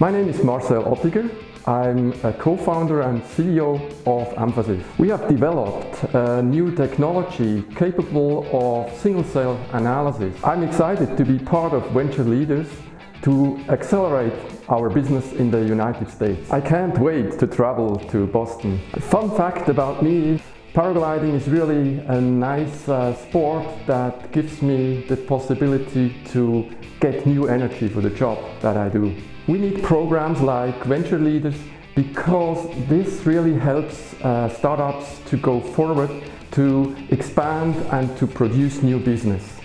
My name is Marcel Ottiger. I'm a co-founder and CEO of Amphasys. We have developed a new technology capable of single-cell analysis. I'm excited to be part of Venture Leaders to accelerate our business in the United States. I can't wait to travel to Boston. Fun fact about me is paragliding is really a nice uh, sport that gives me the possibility to get new energy for the job that I do. We need programs like Venture Leaders because this really helps uh, startups to go forward, to expand and to produce new business.